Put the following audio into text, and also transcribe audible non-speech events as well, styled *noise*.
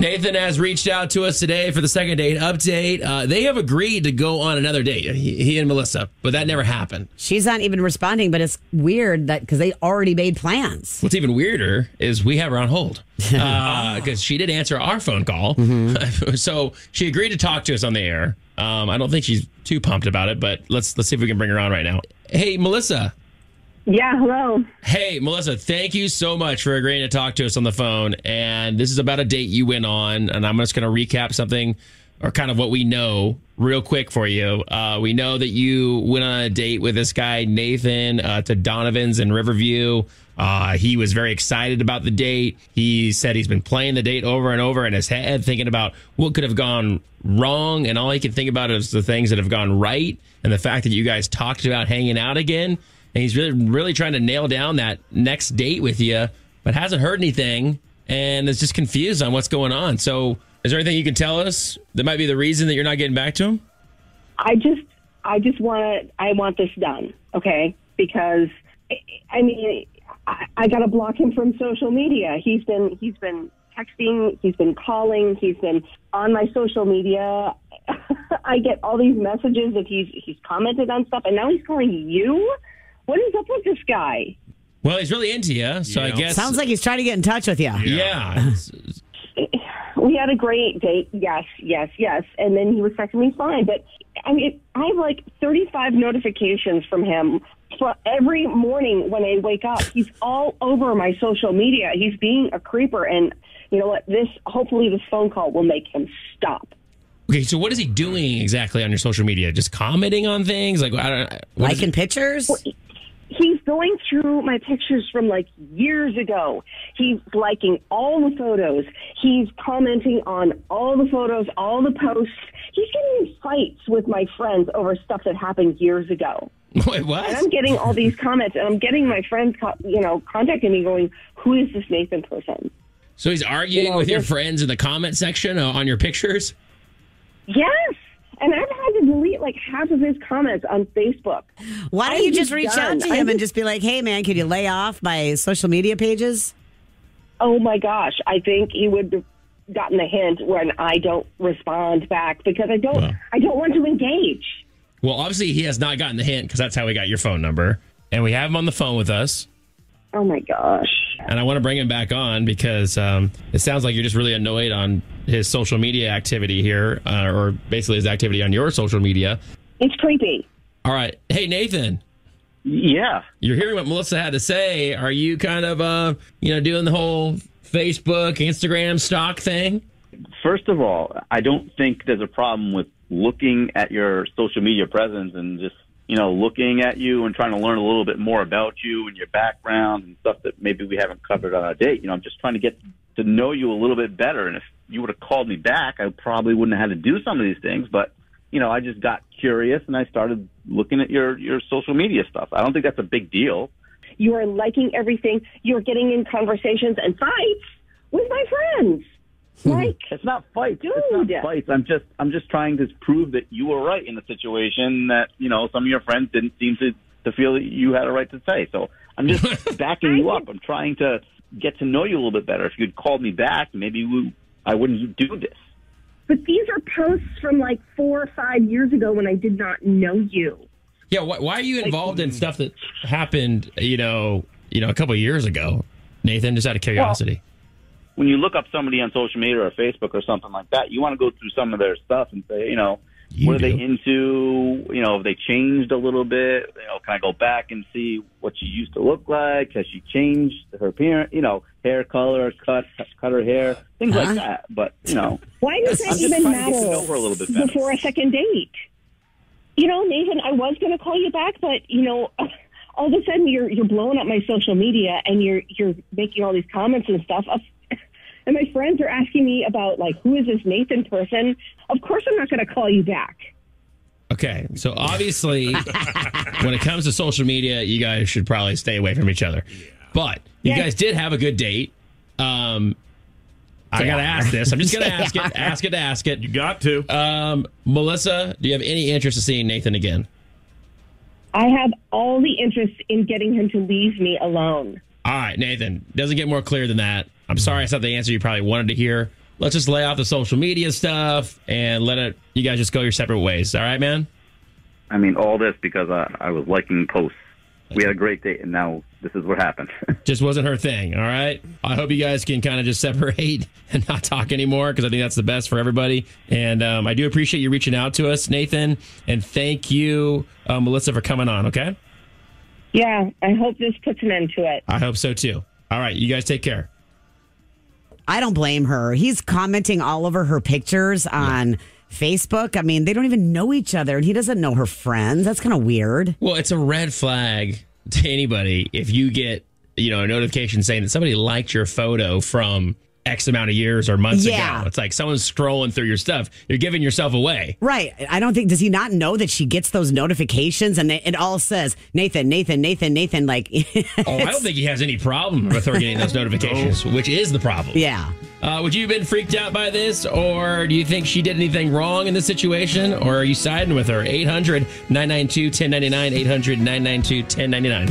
Nathan has reached out to us today for the second date update. Uh, they have agreed to go on another date, he, he and Melissa, but that never happened. She's not even responding, but it's weird that because they already made plans. What's even weirder is we have her on hold *laughs* because she did answer our phone call. *laughs* so she agreed to talk to us on the air. Um, I don't think she's too pumped about it, but let's let's see if we can bring her on right now. Hey, Melissa. Yeah, hello. Hey, Melissa, thank you so much for agreeing to talk to us on the phone. And this is about a date you went on, and I'm just going to recap something or kind of what we know real quick for you. Uh, we know that you went on a date with this guy, Nathan, uh, to Donovan's in Riverview. Uh, he was very excited about the date. He said he's been playing the date over and over in his head, thinking about what could have gone wrong. And all he can think about is the things that have gone right and the fact that you guys talked about hanging out again. And he's really, really trying to nail down that next date with you, but hasn't heard anything and is just confused on what's going on. So, is there anything you can tell us that might be the reason that you're not getting back to him? I just, I just want I want this done, okay? Because, I mean, I, I got to block him from social media. He's been, he's been texting, he's been calling, he's been on my social media. *laughs* I get all these messages that he's, he's commented on stuff, and now he's calling you. What is up with this guy? Well, he's really into you, so I Yeah. guess Sounds like he's trying to get in touch with you. yeah. we had a great date. Yes, yes, yes. And then he was texting me fine. But I mean, I have like 35 notifications from him for every morning when I wake up. He's all over my social media. He's being a creeper. And you know what? This, hopefully, this phone call will make him stop. Okay, so what is he doing exactly on your social media? Just commenting on things, like I don't what is Liking it? pictures? He's going through my pictures from like years ago. He's liking all the photos. He's commenting on all the photos, all the posts. He's getting in fights with my friends over stuff that happened years ago. *laughs* Wait, And? I'm getting all these comments, and I'm getting my friends, co- you know, contacting me, going, "Who is this Nathan person?" So he's arguing You know, with your friends in the comment section uh, on your pictures. Yes, and I've had to delete like half of his comments on Facebook. Why don't I'm you just just reach done. out to him I'm and just- just be like, hey, man, can you lay off my social media pages? Oh my gosh, I think he would have gotten the hint when I don't respond back because I don't, Wow. I don't want to engage. Well, obviously he has not gotten the hint because that's how we got your phone number, and we have him on the phone with us. Oh my gosh. And I want to bring him back on because um, it sounds like you're just really annoyed on his social media activity here, uh, or basically his activity on your social media. It's creepy. All right, hey Nathan, Yeah. you're hearing what Melissa had to say. Are you kind of, uh, you know, doing the whole Facebook, Instagram stalk thing? First of all, I don't think there's a problem with looking at your social media presence and just, you know, looking at you and trying to learn a little bit more about you and your background and stuff that maybe we haven't covered on our date. You know, I'm just trying to get to know you a little bit better. And if you would have called me back, I probably wouldn't have had to do some of these things. But, you know, I just got curious and I started looking at your, your social media stuff. I don't think that's a big deal. You are liking everything. You're getting in conversations and fights with my friends. Like, hmm. It's not fights. Dude. It's not fights. I'm just I'm just trying to prove that you were right in the situation that you know some of your friends didn't seem to to feel that you had a right to say. So I'm just *laughs* backing you up. I'm trying to get to know you a little bit better. If you'd called me back, maybe we, I wouldn't do this. but these are posts from like four or five years ago when I did not know you. Yeah, why, why are you involved in hmm. stuff that happened, you know, you know, a couple of years ago, Nathan? Just out of curiosity. When you look up somebody on social media or Facebook or something like that, you want to go through some of their stuff and say, you know, You what are they into? You know, have they changed a little bit? You know, can I go back and see what she used to look like? Has she changed her appearance? You know, hair color, cut, cut her hair, things Huh? like that. But you know, Why does I'm that just even trying to get to know matter a little bit better. before a second date? You know, Nathan, I was going to call you back, but you know, all of a sudden you're you're blowing up my social media and you're you're making all these comments and stuff. Of- And my friends are asking me about like who is this Nathan person? Of course, I'm not going to call you back. Okay, so obviously, *laughs* when it comes to social media, you guys should probably stay away from each other. But you Yes. guys did have a good date. Um, I gotta ask this. I'm just gonna *laughs* ask it. Ask it. Ask it. You got to. Um, Melissa, do you have any interest in seeing Nathan again? I have all the interest in getting him to leave me alone. All right, Nathan. Doesn't get more clear than that. I'm sorry, it's not the answer you probably wanted to hear. let's just lay off the social media stuff and let it. You guys just go your separate ways. All right, man. I mean, all this because I, I was liking posts. We had a great date, and now this is what happened. *laughs* Just wasn't her thing. All right. I hope you guys can kind of just separate *laughs* and not talk anymore because I think that's the best for everybody. And um, I do appreciate you reaching out to us, Nathan. And thank you, uh, Melissa, for coming on. Okay. Yeah, I hope this puts an end to it. I hope so too. All right. You guys take care. I don't blame her. He's commenting all over her pictures on Facebook. I mean, they don't even know each other, and he doesn't know her friends. That's kind of weird. Well, it's a red flag to anybody if you get, you know, a notification saying that somebody liked your photo from X amount of years or months Yeah. ago. It's like someone's scrolling through your stuff. You're giving yourself away. Right. I don't think, does he not know that she gets those notifications and it, it all says Nathan, Nathan, Nathan, Nathan? Like, *laughs* Oh, I don't think he has any problem with her getting those *laughs* notifications, which is the problem. yeah. Uh, would you have been freaked out by this, or do you think she did anything wrong in this situation, or are you siding with her? 800 992 1099, 800 992 1099.